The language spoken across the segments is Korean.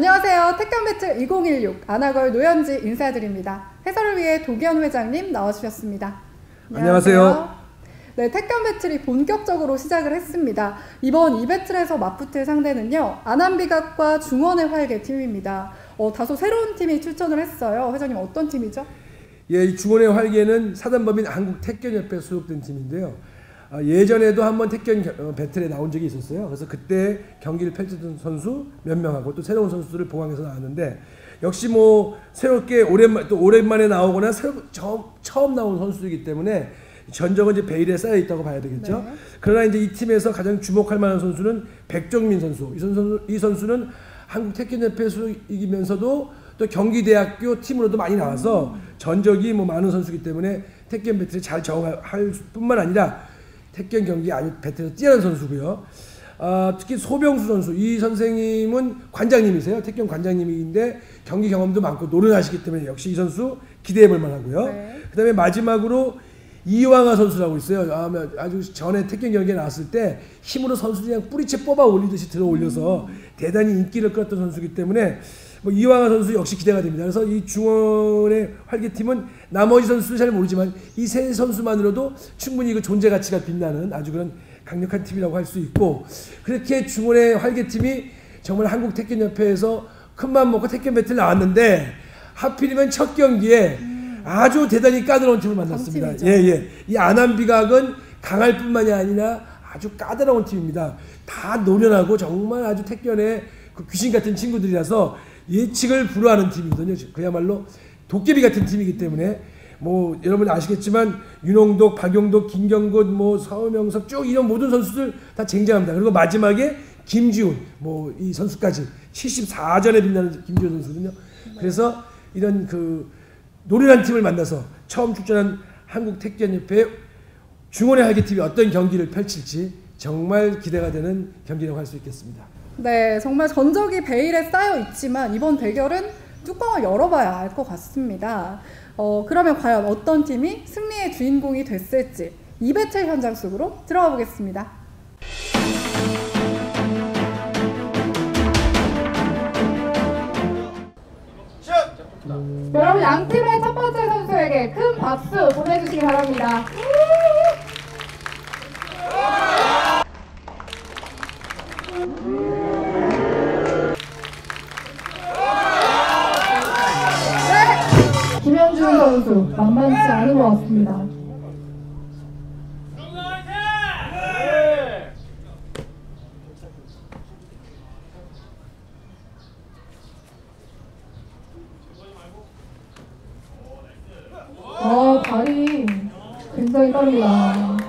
안녕하세요. 택견 배틀 2016 아나걸 노현지 인사드립니다. 해설을 위해 도기현 회장님 나와주셨습니다. 안녕하세요. 네, 택견 배틀이 본격적으로 시작을 했습니다. 이번 이 배틀에서 맞붙을 상대는요, 안암비각과 중원의 활개 팀입니다. 어, 다소 새로운 팀이 출전을 했어요. 회장님 어떤 팀이죠? 예, 이 중원의 활개는 사단법인 한국 택견협회 소속된 팀인데요. 아, 예전에도 한번 택견 겨- 어, 배틀에 나온 적이 있었어요. 그래서 그때 경기를 펼쳤던 선수 몇 명하고 또 새로운 선수들을 보강해서 나왔는데 역시 뭐 새롭게 오랜만 또 오랜만에 나오거나 새로 처음, 처음 나온 선수이기 때문에 전적은 이제 베일에 쌓여 있다고 봐야 되겠죠. 네. 그러나 이제 이 팀에서 가장 주목할 만한 선수는 백정민 선수. 이 선수 이 선수는 한국 택견협회 소속이면서도 또 경기대학교 팀으로도 많이 나와서 전적이 뭐 많은 선수이기 때문에 택견 배틀에 잘 적응할 뿐만 아니라 택견 경기 아주 배틀에서 뛰어난 선수고요. 아, 특히 소병수 선수 이 선생님은 관장님이세요. 택견 관장님인데 경기 경험도 많고 노련하시기 때문에 역시 이 선수 기대해 볼 만하고요. 네. 그다음에 마지막으로 이왕아 선수라고 있어요. 아, 아주 전에 택견 경기에 나왔을 때 힘으로 그냥 뿌리채 뽑아 올리듯이 들어 올려서 대단히 인기를 끌었던 선수이기 때문에 뭐 이왕아 선수 역시 기대가 됩니다. 그래서 이 중원의 활개팀은 나머지 선수를 잘 모르지만 이 세 선수만으로도 충분히 그 존재 가치가 빛나는 아주 그런 강력한 팀이라고 할 수 있고 그렇게 중원의 활개팀이 정말 한국 택견협회에서 큰맘 먹고 택견 배틀 나왔는데 하필이면 첫 경기에 아주 대단히 까다로운 팀을 만났습니다. 강팀이죠. 예, 예. 이 안암비각은 강할 뿐만이 아니라 아주 까다로운 팀입니다. 다 노련하고 정말 아주 택견의 그 귀신 같은 친구들이라서 예측을 불허하는 팀이거든요. 그야말로 도깨비 같은 팀이기 때문에 뭐 여러분 아시겠지만 윤홍덕, 박용덕, 김경곤, 뭐 서명석 쭉 이런 모든 선수들 다 쟁쟁합니다. 그리고 마지막에 김지훈 뭐 이 선수까지 74전에 빛나는 김지훈 선수거든요. 그래서 이런 그 노련한 팀을 만나서 처음 출전한 한국 택견협회 중원의 할기팀이 어떤 경기를 펼칠지 정말 기대가 되는 경기라고 할 수 있겠습니다. 네, 정말 전적이 베일에 쌓여 있지만 이번 대결은 뚜껑을 열어봐야 알 것 같습니다. 어, 그러면 과연 어떤 팀이 승리의 주인공이 됐을지 이 배틀 현장 속으로 들어가 보겠습니다. 여러분 양 팀의 첫 번째 선수에게 큰 박수 보내주시기 바랍니다. 선수 만만치 않은 것 같습니다. 와 발이 굉장히 빠릅니다.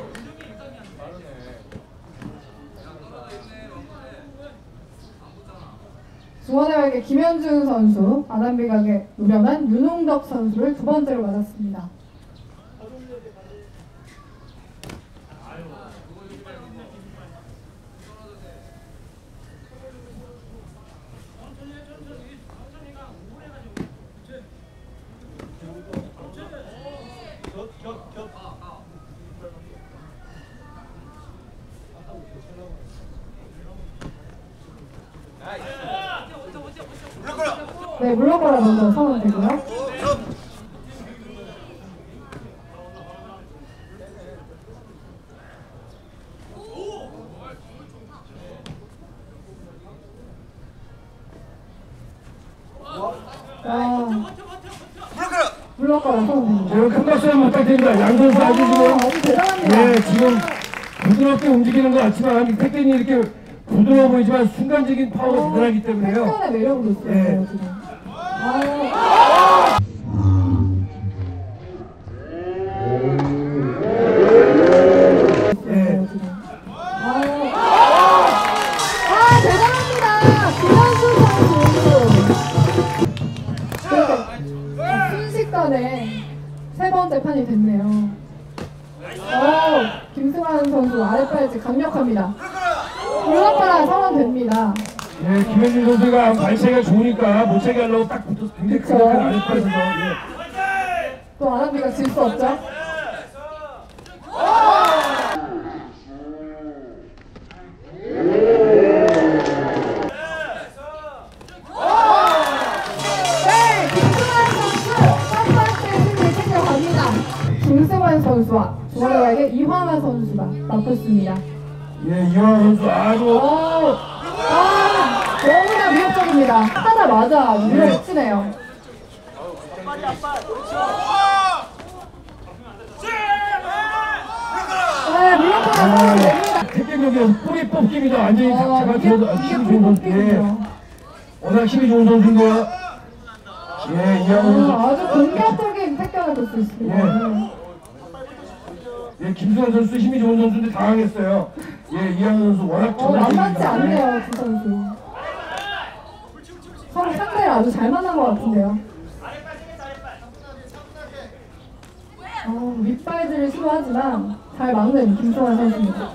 중원의학의 김현준 선수, 아담비각의 노련한 윤홍덕 선수를 두 번째로 맞았습니다. 네, 물러거라 먼저. 여러분 큰 박수 한번 부탁드립니다. 양 와, 지금 너무 대단합니다. 네 지금 부드럽게 움직이는 것 같지만 택견이 이렇게 부드러워 보이지만 순간적인 파워가 대단하기 때문에요. 팬의 매력으로 있어요, 네. 지금. 이게 힘이 좋은 선수. 예. 워낙 힘이 좋은 선수인데요. 예, 이황 선수. 어, 아주 공격적인 택견을 볼수 있습니다. 예. 네. 예, 김수환 선수 힘이 좋은 선수인데 당황했어요. 예, 이황 선수 워낙 어. 만만치 않네요, 두 선수. 서로 상대를 아주 잘 만난 것 같은데요. 어, 윗발질을 시도하지만 잘 막는 김성환 선수입니다.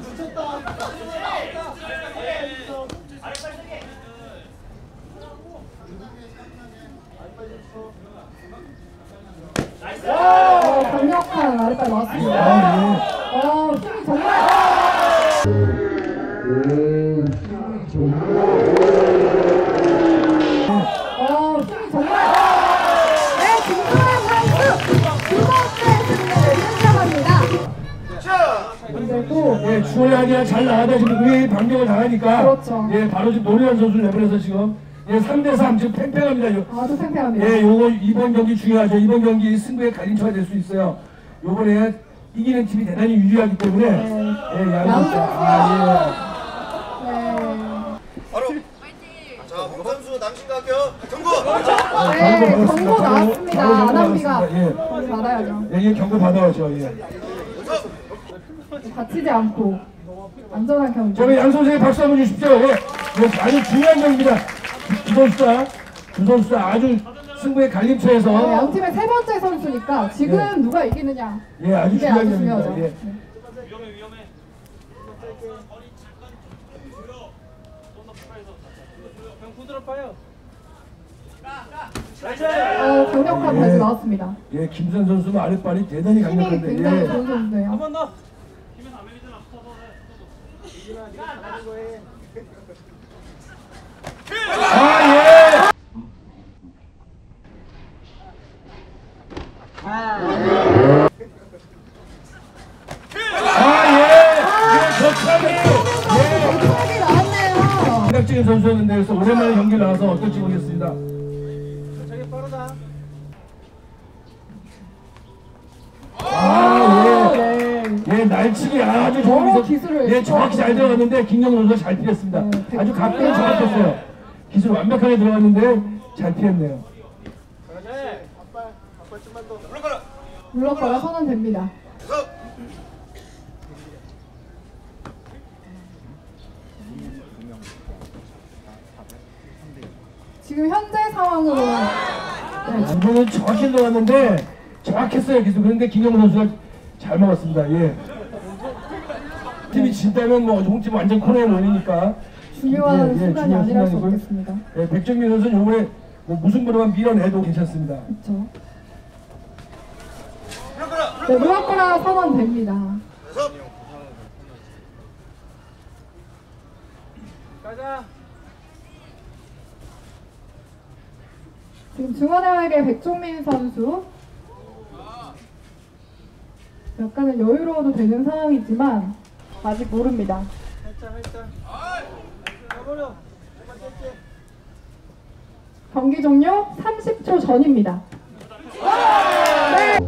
어, 강력한 아랫발 나왔습니다. 아, 어, 힘이 정말 어, 힘이 정말 네, 김소연 선수 두 번째 승리를 인정합니다. 이제 또 예, 중요하게 잘 나가다 지금 의외의 반격을 당하니까 그렇죠. 예, 바로 지금 노리한 선수를 내보내서 지금 예, 3대3 지금 팽팽합니다. 요- 아주 팽팽합니다. 예, 요거 이번 경기 중요하죠. 이번 경기 승부의 갈림초가 될 수 있어요. 요번에 이기는 팀이 대단히 유리하기 때문에 예, 양선수 양선수. 아, 네. 바로 자 홍선수 남신 가격 경고 네, 경고 나왔습니다. 바로 경고 나왔습니다. 예. 경고 받아야죠. 예, 예, 경고 받아야죠. 예. 다치지 않고 안전한 경기. 저희 양 선수에게 박수 한번 주십시오. 예. 예, 아주 중요한 경기입니다. 두 선수가 두 선수가 아주 승부의 갈림초에서 네, 양 팀의 세 번째 선수니까 지금 예. 누가 이기느냐 예, 아주 이게 중요한 아주 경기입니다. 중요하죠. 예. 네. 어, 강력한 예. 발이 나왔습니다. 예, 김선 선수 아랫발이 대단히 힘이 강력한데 굉장히 예. 좋은 선수예요. 아, 치기 아주 좋은 여러 기술. 예, 정확히 잘 들어갔는데 김경 선수가 잘 피했습니다. 네, 아주 가까이 정확했어요. 기술 완벽하게 들어갔는데 잘 피했네요. 물러가라 선언됩니다. 지금 현재 상황으로 네, 이번엔 정확히 들어갔는데 정확했어요 기술. 그런데 김경호 선수가 잘 먹었습니다. 예. 팀이 진다면 뭐 홍팀 완전 코너에 몰리니까 중요한 예, 예, 순간이 중요한 아니랄 수. 없겠습니다. 예, 백정민 선수는 요번에 뭐 무승부로만 밀어내도 괜찮습니다. 그렇죠. 네, 블록커가 선언됩니다. 계속 지금 중원대학의 백종민 선수 약간은 여유로워도 되는 상황이지만 아직 모릅니다. 경기 종료 30초 전입니다. 네.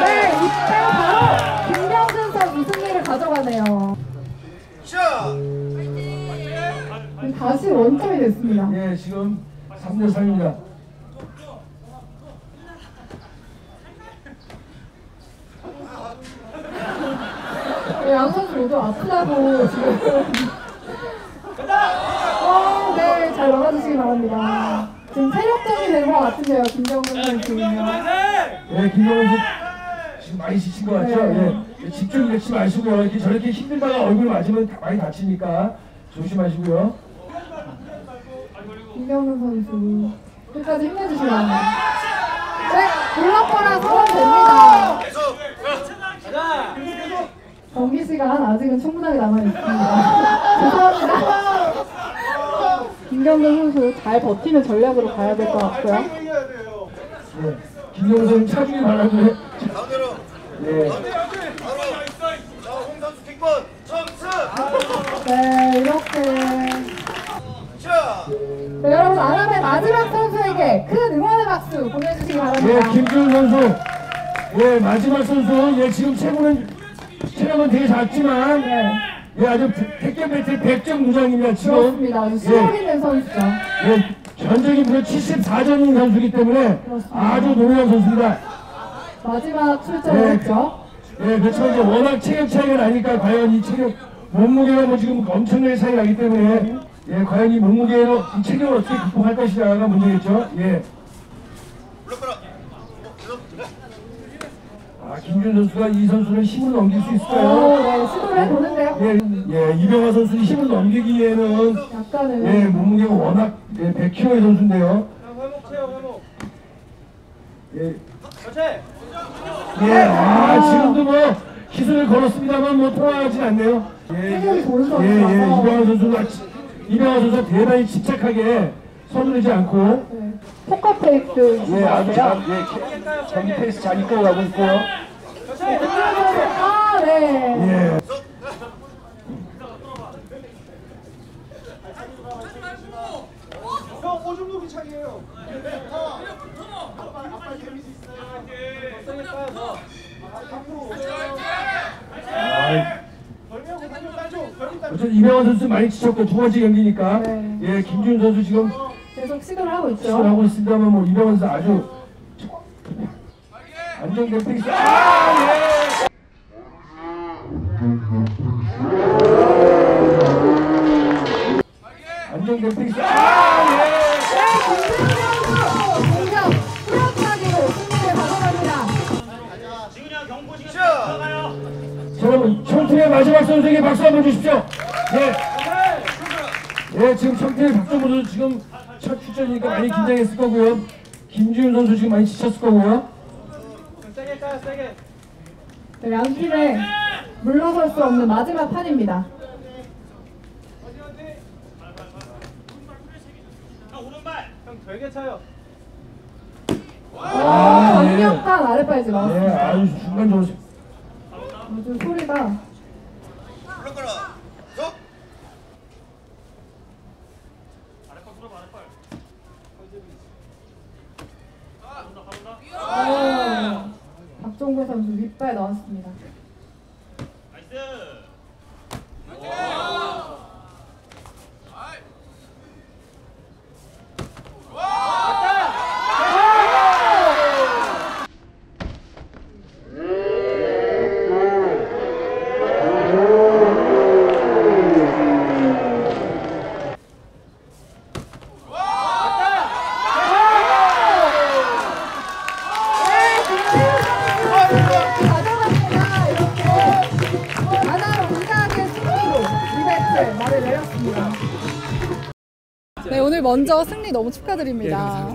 네, 이때 바로 김경준 선수 승리를 가져가네요. 샷 다시 원점이 됐습니다. 예, 지금 3대 3입니다. 양 선수 모두 아프다고 지금. 어, 네, 잘 막아주시기 바랍니다. 지금 체력적이 된 것 같은데요, 김정근 선수는요. 예, 김경호 선수 지금 많이 지친 것 같죠? 네. 예, 집중 잃지 마시고요. 이렇게 저렇게 힘들다가 얼굴 맞으면 다- 많이 다치니까 조심하시고요. 김정근 선수 끝까지 힘내주시기 바랍니다. 네, 블록커라 선언됩니다. 경기 시간 아직은 충분하게 남아있습니다. 죄송합니다. 김경근 선수 잘 버티는 전략으로 가야 될 것 같고요. 예. 김경선 차주기 바라고요. 점수. 네, 이렇게. 자. 네, 여러분 아람의 마지막 선수에게 큰 응원의 박수 보내주시기 예, 바랍니다. 김준 선수. 예, 마지막 선수. 예, 지금 체구는 체력은 되게 작지만 예, 아주 택견 배틀 100점 무장입니다. 지금. 그렇습니다. 아주 실력 있는 선수죠. 예, 전적이 무려 74점인 선수이기 때문에 아주 노련한 선수입니다. 마지막 출전을 네. 했죠. 예, 그렇죠. 이제 워낙 체격 차이가 나니까 과연 이 체격 몸무게가 뭐 지금 엄청나게 차이 나기 때문에 예, 과연 이 몸무게로 이 체격을 어떻게 극복할 것이냐가 문제겠죠. 예. 어. 아, 김준 선수가 이 선수를 힘을 넘길 수 오, 있을까요? 네, 시도를 해보는데요. 예, 예, 이병화 선수는 힘을 넘기기에는 약간은. 예, 몸무게가 워낙 예, 100kg의 선수인데요. 예. 예, 아, 지금도 뭐 기술을 걸었습니다만 뭐 통하진 않네요. 예, 예, 예, 선수라서. 이병화 선수가 지- 이병화 선수가 대단히 침착하게 서두르지 않고 네, 포커페이스 예, 아주 잘. 예, 경기 페이스 잘 이끌어 가고 있고요. 네, 김준호 선수. 아, 네. 예. 어쨌든 이병헌 선수 많이 지쳤고 두 번째 경기니까 네. 예 김준 선수 지금 계속 시도를 하고 있죠. 시도를 하고 있습니다만 뭐 이병헌 선수 아주 안정된 페이스 아 예. 안정된 페이스 아. 예. 청팀의 마지막 선수에게 박수 한번 주십시오 예. 예 지금 청팀의 박정호 선수 지금 첫 출전이니까 많이 긴장했을 거고요. 김지훈 선수 지금 많이 지쳤을 거고요. 네, 양 팀의 물러설 수 없는 마지막 판입니다. 아, 예. 강력한 아랫발질 예 나왔습니다. 아주 중간적으로 아주 소리가 물러가라. 속. 어, 박종구 선수 윗발 나왔습니다. 먼저 승리 너무 축하드립니다.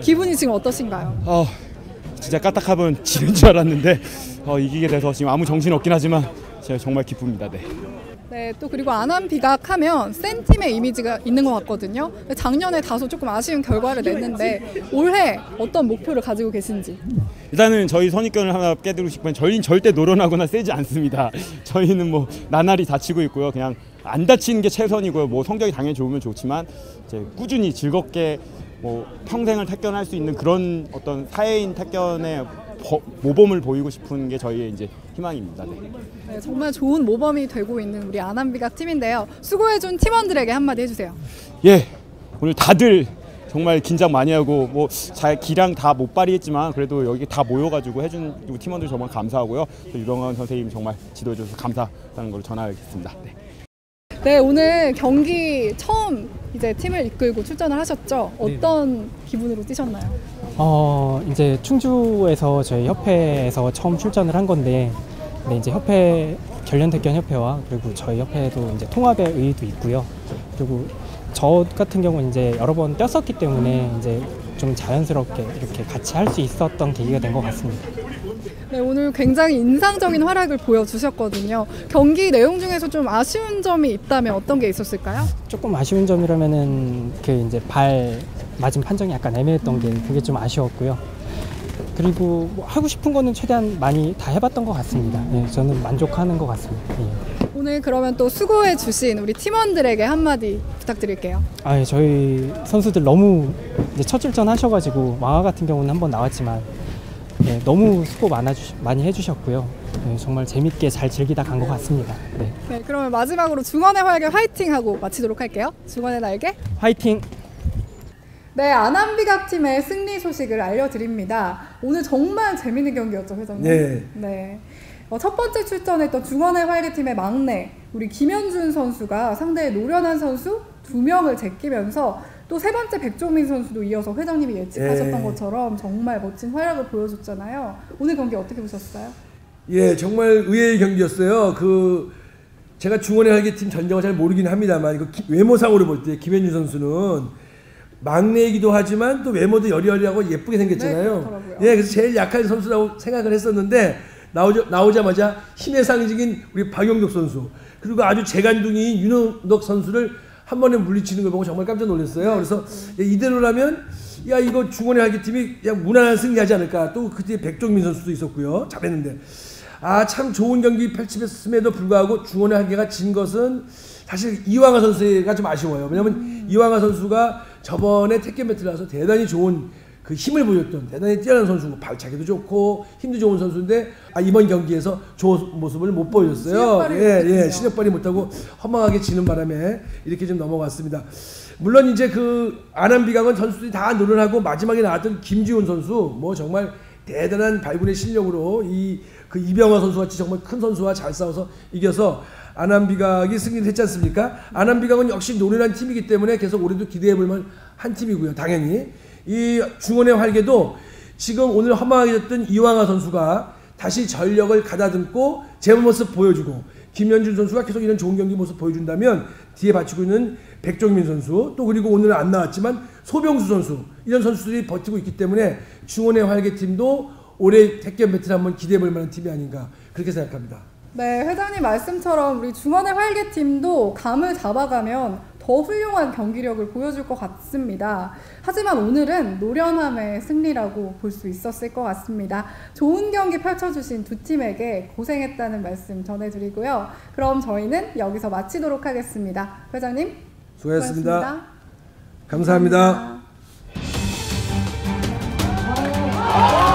기분이 지금 어떠신가요? 어, 진짜 까딱하면 지는 줄 알았는데 어, 이기게 돼서 지금 아무 정신 없긴 하지만 제가 정말 기쁩니다. 네. 네, 또 그리고 안암 비각하면 센 팀의 이미지가 있는 것 같거든요. 작년에 다소 조금 아쉬운 결과를 냈는데 올해 어떤 목표를 가지고 계신지. 일단은 저희 선입견을 하나 깨드리고 싶으면 저희는 절대 노련하거나 세지 않습니다. 저희는 뭐 나날이 다치고 있고요. 그냥 안 다치는 게 최선이고요. 뭐 성적이 당연히 좋으면 좋지만 이제 꾸준히 즐겁게 뭐 평생을 택견할 수 있는 그런 어떤 사회인 택견의 버- 모범을 보이고 싶은 게 저희의 이제 희망입니다. 네. 네, 정말 좋은 모범이 되고 있는 우리 비각 팀인데요. 수고해준 팀원들에게 한마디 해주세요. 예, 오늘 다들 정말 긴장 많이 하고 뭐 잘 기량 다 못 발휘했지만 그래도 여기 다 모여가지고 해준 팀원들 정말 감사하고요. 또 유병헌 선생님 정말 지도해줘서 감사하다는 걸 전하겠습니다. 네. 네, 오늘 경기 처음 이제 팀을 이끌고 출전을 하셨죠. 어떤 기분으로 뛰셨나요? 어 이제 충주에서 저희 협회에서 처음 출전을 한 건데 네, 이제 협회 결련택견 협회와 그리고 저희 협회도 이제 통합의 의의도 있고요. 그리고 저 같은 경우는 이제 여러 번 뛰었었기 때문에 이제 좀 자연스럽게 이렇게 같이 할 수 있었던 계기가 된 것 같습니다. 네, 오늘 굉장히 인상적인 활약을 보여주셨거든요. 경기 내용 중에서 좀 아쉬운 점이 있다면 어떤 게 있었을까요? 조금 아쉬운 점이라면은 그 이제 발 맞은 판정이 약간 애매했던 게 그게 좀 아쉬웠고요. 그리고 뭐 하고 싶은 거는 최대한 많이 다 해봤던 것 같습니다. 예, 저는 만족하는 것 같습니다. 예. 오늘 그러면 또 수고해 주신 우리 팀원들에게 한마디 부탁드릴게요. 아, 예, 저희 선수들 너무 이제 첫 출전 하셔가지고 왕화 같은 경우는 한번 나왔지만 예, 너무 수고 많아 주, 많이 해주셨고요. 예, 정말 재밌게 잘 즐기다 간 것 같습니다. 네. 네, 그러면 마지막으로 중원의 활개 화이팅 하고 마치도록 할게요. 중원의 날개. 화이팅! 네, 안암비각 팀의 승리 소식을 알려드립니다. 오늘 정말 재밌는 경기였죠, 회장님. 네. 네. 어, 첫 번째 출전했던 중원의 활개팀의 막내 우리 김현준 선수가 상대의 노련한 선수 두 명을 제끼면서 또 세 번째 백종민 선수도 이어서 회장님이 예측하셨던 네. 것처럼 정말 멋진 활약을 보여줬잖아요. 오늘 경기 어떻게 보셨어요? 예, 정말 의외의 경기였어요. 그 제가 중원의 할기팀 전적을 잘 모르긴 합니다만 이거 기- 외모상으로 볼 때 김현준 선수는 막내이기도 하지만 또 외모도 여리여리하고 예쁘게 네, 생겼잖아요. 그렇더라고요. 예, 그래서 제일 약한 선수라고 생각을 했었는데 나오자, 나오자마자 힘의 상징인 우리 박용덕 선수 그리고 아주 재간둥이인 윤호덕 선수를 한 번에 물리치는 걸 보고 정말 깜짝 놀랐어요. 그래서 예, 이대로라면 야 이거 중원의 할기팀이 그냥 무난한 승리하지 않을까. 또 그때 백종민 선수도 있었고요. 잘했는데 아 참 좋은 경기 펼치했음에도 불구하고 중원의 한계가 진 것은 사실 이왕하 선수가 좀 아쉬워요. 왜냐하면 이왕하 선수가 저번에 택견 배틀 나서 대단히 좋은 그 힘을 보였던 대단히 뛰어난 선수고 발차기도 좋고 힘도 좋은 선수인데 아 이번 경기에서 좋은 모습을 못 보여줬어요. 예, 예, 못했군요. 실력 발휘 못하고 허망하게 지는 바람에 이렇게 좀 넘어갔습니다. 물론 이제 그 안암 비강은 선수들이 다 노련하고 마지막에 나왔던 김지훈 선수 뭐 정말 대단한 발군의 실력으로 이 그 이병화 선수 같이 정말 큰 선수와 잘 싸워서 이겨서 안암비각이 승리를 했지 않습니까? 안암비각은 역시 노련한 팀이기 때문에 계속 올해도 기대해 볼 만한 한 팀이고요. 당연히 이 중원의 활개도 지금 오늘 허망하게 됐던 이왕하 선수가 다시 전력을 가다듬고 제 모습 보여주고 김현준 선수가 계속 이런 좋은 경기 모습 보여준다면 뒤에 받치고 있는 백종민 선수 또 그리고 오늘 안 나왔지만 소병수 선수 이런 선수들이 버티고 있기 때문에 중원의 활개팀도 올해 택견 배틀 한번 기대해 볼 만한 팀이 아닌가 그렇게 생각합니다. 네, 회장님 말씀처럼 우리 중원의 활개팀도 감을 잡아가면 더 훌륭한 경기력을 보여줄 것 같습니다. 하지만 오늘은 노련함의 승리라고 볼 수 있었을 것 같습니다. 좋은 경기 펼쳐주신 두 팀에게 고생했다는 말씀 전해드리고요. 그럼 저희는 여기서 마치도록 하겠습니다. 회장님, 수고하셨습니다. 감사합니다. 감사합니다.